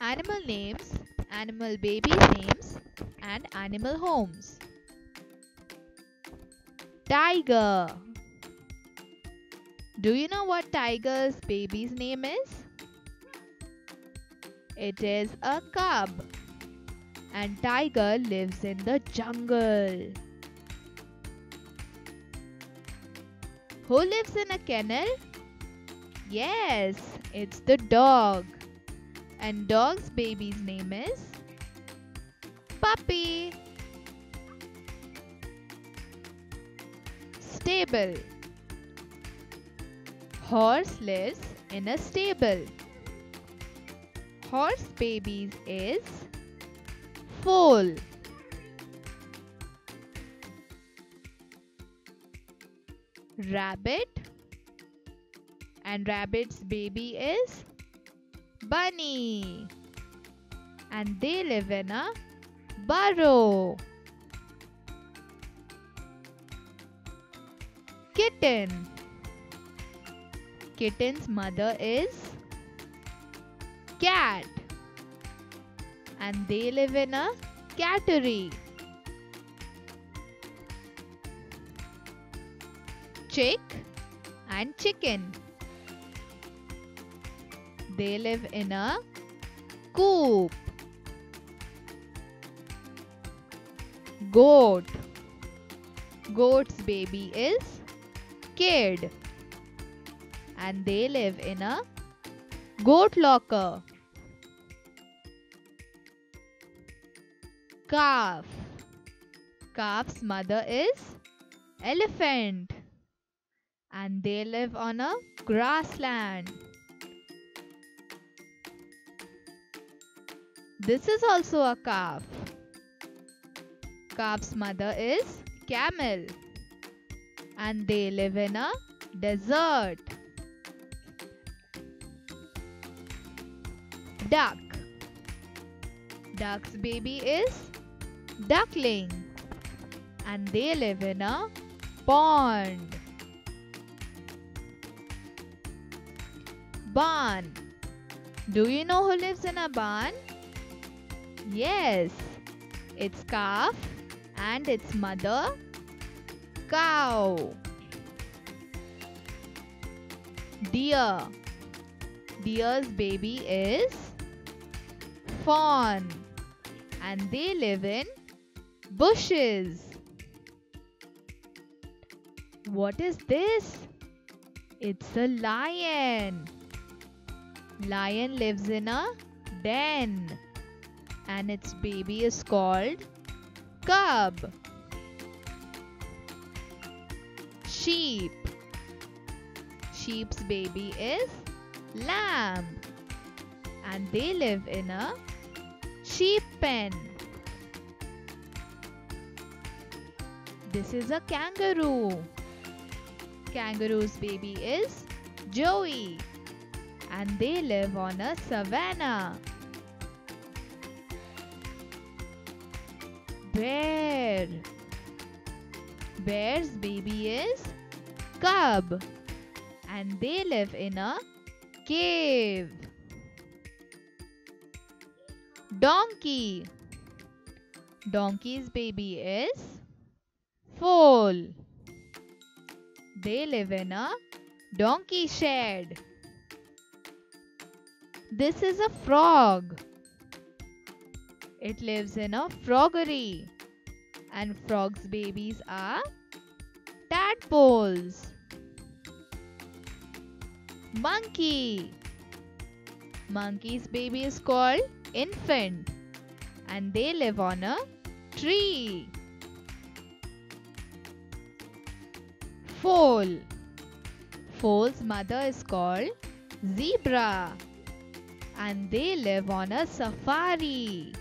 animal names, animal baby names, and animal homes. Tiger. Do you know what tiger's baby's name is? It is a cub. And tiger lives in the jungle. Who lives in a kennel? Yes, it's the dog. And dog's baby's name is Puppy. Stable. Horse lives in a stable. Horse babies is foal. Rabbit and rabbit's baby is bunny and they live in a burrow. Kitten Kitten's mother is cat and they live in a cattery. Chick and chicken. They live in a coop. Goat. Goat's baby is kid. And they live in a goat locker. Calf. Calf's mother is elephant. And they live on a grassland. This is also a calf. Calf's mother is camel. And they live in a desert. Duck. Duck's baby is duckling. And they live in a pond. Barn. Do you know who lives in a barn? Yes, it's calf and its mother, cow. Deer. Deer's baby is fawn and they live in bushes. What is this? It's a lion. Lion lives in a den and its baby is called cub. Sheep. Sheep's baby is lamb and they live in a sheep pen. This is a kangaroo. Kangaroo's baby is Joey and they live on a savanna. Bear. Bear's baby is cub and they live in a cave. Donkey. Donkey's baby is foal. They live in a donkey shed. This is a frog. It lives in a froggery. And frogs' babies are tadpoles. Monkey. Monkey's baby is called infant. And they live on a tree. Foal. Foal's mother is called zebra and they live on a safari.